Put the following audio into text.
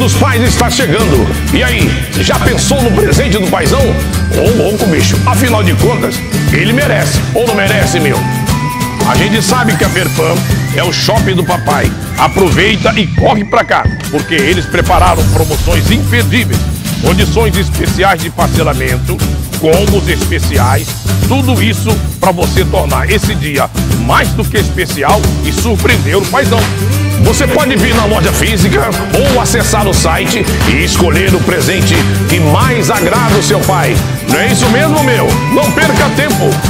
Dos Pais está chegando. E aí, já pensou no presente do paizão? Ô louco, bicho. Afinal de contas, ele merece. Ou não merece, meu? A gente sabe que a Verpam é o shopping do papai. Aproveita e corre pra cá, porque eles prepararam promoções imperdíveis, condições especiais de parcelamento, combos especiais, tudo isso para você tornar esse dia mais do que especial e surpreender o paizão. Você pode vir na loja física ou acessar o site e escolher o presente que mais agrada o seu pai. Não é isso mesmo, meu? Não perca tempo!